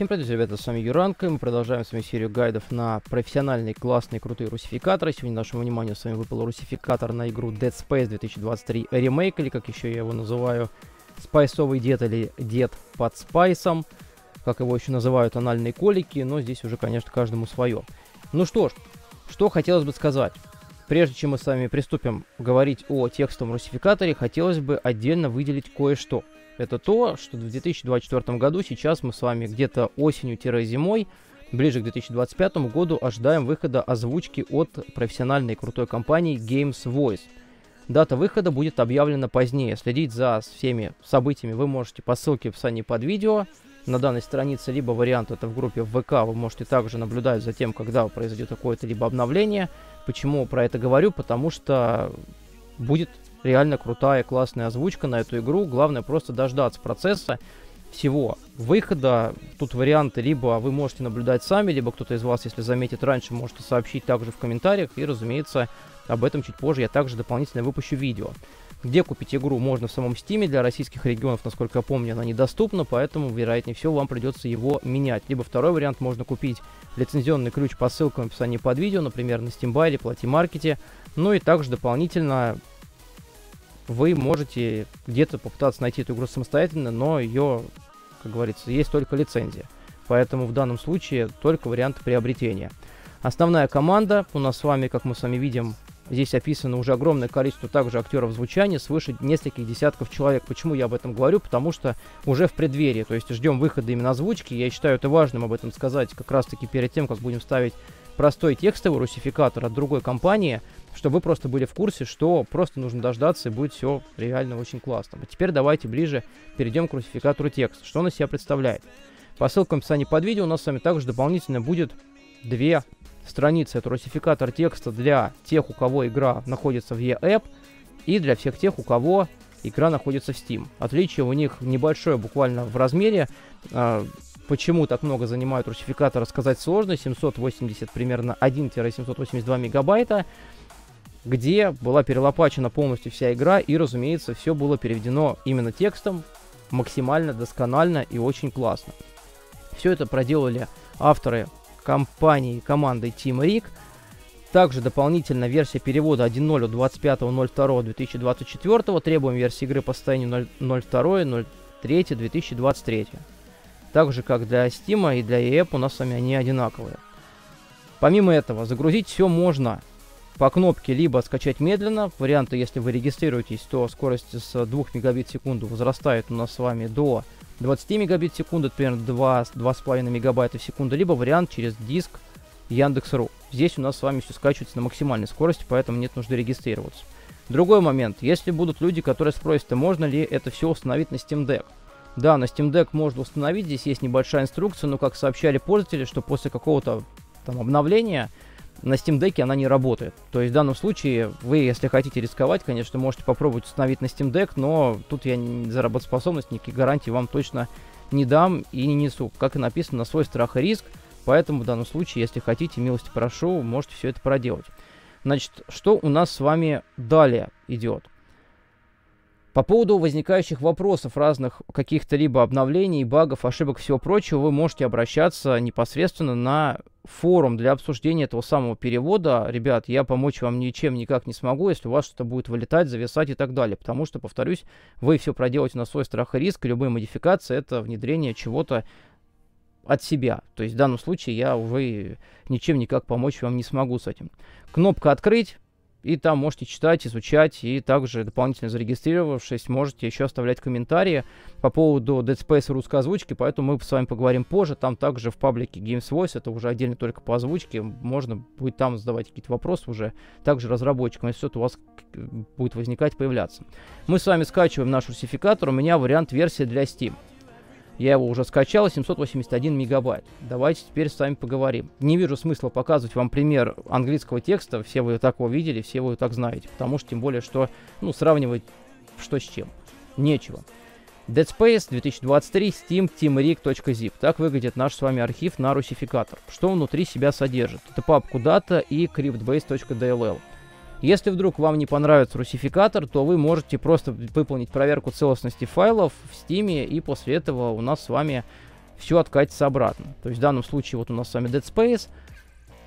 Всем привет, ребята, с вами Юранка, мы продолжаем с вами серию гайдов на профессиональные, классные, крутые русификаторы. Сегодня нашему вниманию с вами выпал русификатор на игру Dead Space 2023 Remake, или как еще я его называю, спайсовый дед или дед под спайсом, как его еще называют анальные колики, но здесь уже, конечно, каждому свое. Ну что ж, что хотелось бы сказать. Прежде чем мы с вами приступим говорить о текстовом русификаторе, хотелось бы отдельно выделить кое-что. Это то, что в 2024 году сейчас мы с вами где-то осенью-зимой, ближе к 2025 году, ожидаем выхода озвучки от профессиональной крутой компании Games Voice. Дата выхода будет объявлена позднее. Следить за всеми событиями вы можете по ссылке в описании под видео. На данной странице либо вариант это в группе ВК, вы можете также наблюдать за тем, когда произойдет какое-то либо обновление – Почему про это говорю? Потому что будет реально крутая, классная озвучка на эту игру. Главное просто дождаться процесса всего выхода. Тут варианты, либо вы можете наблюдать сами, либо кто-то из вас, если заметит раньше, можете сообщить также в комментариях. И, разумеется, об этом чуть позже я также дополнительно выпущу видео. Где купить игру можно в самом Стиме, для российских регионов, насколько я помню, она недоступна, поэтому, вероятнее всего, вам придется его менять. Либо второй вариант, можно купить лицензионный ключ по ссылкам в описании под видео, например, на Steam или Platimarket. Ну и также дополнительно вы можете где-то попытаться найти эту игру самостоятельно, но ее, как говорится, есть только лицензия. Поэтому в данном случае только вариант приобретения. Основная команда у нас с вами, как мы с вами видим, Здесь описано уже огромное количество также актеров звучания, свыше нескольких десятков человек. Почему я об этом говорю? Потому что уже в преддверии, то есть ждем выхода именно озвучки. Я считаю это важным об этом сказать как раз таки перед тем, как будем ставить простой текстовый русификатор от другой компании, чтобы вы просто были в курсе, что просто нужно дождаться и будет все реально очень классно. А теперь давайте ближе перейдем к русификатору текста. Что он из себя представляет? По ссылкам в описании под видео у нас с вами также дополнительно будет две страницы, это русификатор текста для тех, у кого игра находится в eApp, и для всех тех, у кого игра находится в Steam. Отличие у них небольшое буквально в размере. А, почему так много занимает русификатор, сказать сложно. 780 примерно 1-782 мегабайта, где была перелопачена полностью вся игра, и, разумеется, все было переведено именно текстом, максимально досконально и очень классно. Все это проделали авторы компанией командой Team Rig. Также дополнительно версия перевода 1.0 от 25.02.2024. Требуем версии игры по состоянию 02.03.2023. Так же, как для Steam и для EAP у нас с вами они одинаковые. Помимо этого, загрузить все можно по кнопке либо скачать медленно. Варианты, если вы регистрируетесь, то скорость с 2 мегабит в секунду возрастает у нас с вами до 20 мегабит в секунду, это примерно 2, 2,5 мегабайта в секунду, либо вариант через диск Яндекс.ру. Здесь у нас с вами все скачивается на максимальной скорости, поэтому нет нужды регистрироваться. Другой момент. Если будут люди, которые спросят, а можно ли это все установить на Steam Deck? Да, на Steam Deck можно установить, здесь есть небольшая инструкция, но как сообщали пользователи, что после какого-то там обновления на Steam Deck она не работает. То есть в данном случае вы, если хотите рисковать, конечно, можете попробовать установить на Steam Deck, но тут я за работоспособность никаких гарантий вам точно не дам и не несу. Как и написано, на свой страх и риск. Поэтому в данном случае, если хотите, милости прошу, можете все это проделать. Значит, что у нас с вами далее идет? По поводу возникающих вопросов разных каких-то либо обновлений, багов, ошибок и всего прочего, вы можете обращаться непосредственно на форум для обсуждения этого самого перевода. Ребят, я помочь вам ничем никак не смогу, если у вас что-то будет вылетать, зависать и так далее. Потому что, повторюсь, вы все проделаете на свой страх и риск, и любые модификации — это внедрение чего-то от себя. То есть в данном случае я уже ничем никак помочь вам не смогу с этим. Кнопка «Открыть» И там можете читать, изучать, и также дополнительно зарегистрировавшись, можете еще оставлять комментарии по поводу Dead Space русской озвучки, поэтому мы с вами поговорим позже. Там также в паблике Games Voice, это уже отдельно только по озвучке, можно будет там задавать какие-то вопросы уже также разработчикам, если что-то у вас будет возникать, появляться. Мы с вами скачиваем наш русификатор, у меня вариант версии для Steam. Я его уже скачал, 781 мегабайт. Давайте теперь с вами поговорим. Не вижу смысла показывать вам пример английского текста. Все вы так его видели, все вы так знаете. Потому что, тем более, что, ну, сравнивать что с чем. Нечего. Dead Space 2023 Steam teamrig.zip. Так выглядит наш с вами архив на русификатор. Что внутри себя содержит? Это папку data и cryptbase.dll. Если вдруг вам не понравится русификатор, то вы можете просто выполнить проверку целостности файлов в Steam, и после этого у нас с вами все откатится обратно. То есть в данном случае вот у нас с вами Dead Space.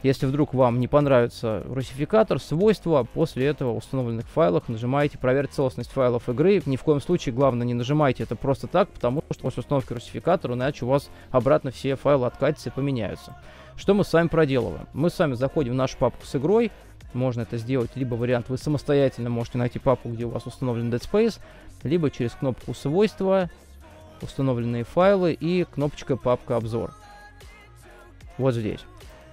Если вдруг вам не понравится русификатор, свойства, после этого в установленных файлах нажимаете проверить целостность файлов игры. Ни в коем случае, главное, не нажимайте это просто так, потому что после установки русификатора, иначе у вас обратно все файлы откатятся и поменяются. Что мы с вами проделываем? Мы с вами заходим в нашу папку с игрой, можно это сделать, либо вариант вы самостоятельно можете найти папку, где у вас установлен Dead Space, либо через кнопку свойства, установленные файлы и кнопочка папка обзор. Вот здесь.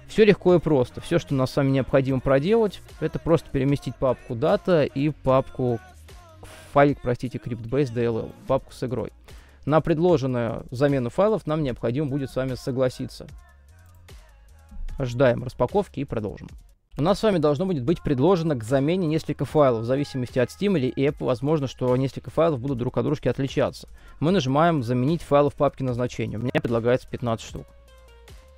Все легко и просто. Все, что нам с вами необходимо проделать, это просто переместить папку дата и папку файлик, простите, CryptBase DLL, папку с игрой. На предложенную замену файлов нам необходимо будет с вами согласиться. Ожидаем распаковки и продолжим. У нас с вами должно будет быть предложено к замене несколько файлов, в зависимости от Steam или App, возможно, что несколько файлов будут друг от дружки отличаться. Мы нажимаем «Заменить файлы в папке назначения». У меня предлагается 15 штук.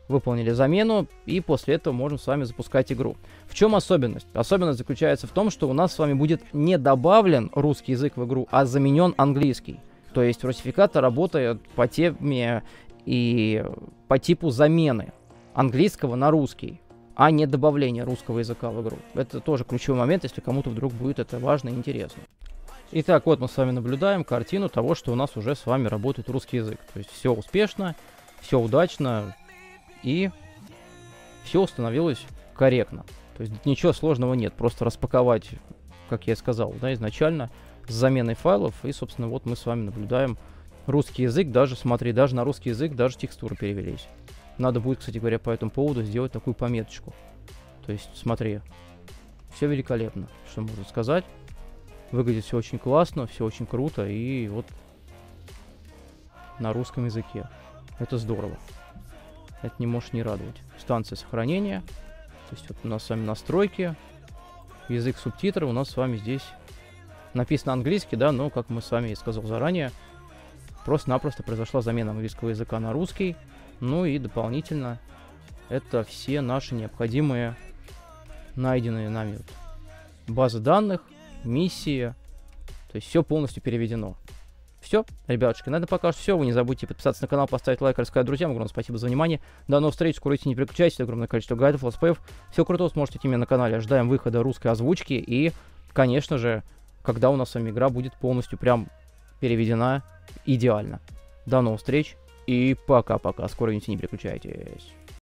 Выполнили замену, и после этого можем с вами запускать игру. В чем особенность? Особенность заключается в том, что у нас с вами будет не добавлен русский язык в игру, а заменен английский. То есть русификатор работает по теме и по типу замены английского на русский а не добавление русского языка в игру. Это тоже ключевой момент, если кому-то вдруг будет это важно и интересно. Итак, вот мы с вами наблюдаем картину того, что у нас уже с вами работает русский язык. То есть все успешно, все удачно и все установилось корректно. То есть ничего сложного нет, просто распаковать, как я и сказал, да, изначально с заменой файлов. И, собственно, вот мы с вами наблюдаем русский язык, даже, смотри, даже на русский язык даже текстуры перевелись. Надо будет, кстати говоря, по этому поводу сделать такую пометочку. То есть, смотри, все великолепно, что можно сказать. Выглядит все очень классно, все очень круто, и вот на русском языке. Это здорово. Это не может не радовать. Станция сохранения. То есть вот у нас с вами настройки. Язык субтитров у нас с вами здесь написано английский, да, но, как мы с вами и сказал заранее, просто-напросто произошла замена английского языка на русский. Ну и дополнительно это все наши необходимые найденные нами базы данных, миссии. То есть все полностью переведено. Все, ребятушки, на этом пока что все. Вы не забудьте подписаться на канал, поставить лайк, рассказать друзьям. Огромное спасибо за внимание. До новых встреч, скоро не переключайтесь. Огромное количество гайдов, летсплеев. Все крутого сможете найти меня на канале. Ожидаем выхода русской озвучки. И, конечно же, когда у нас с вами игра будет полностью прям переведена идеально. До новых встреч. И пока-пока. Скоро не переключайтесь.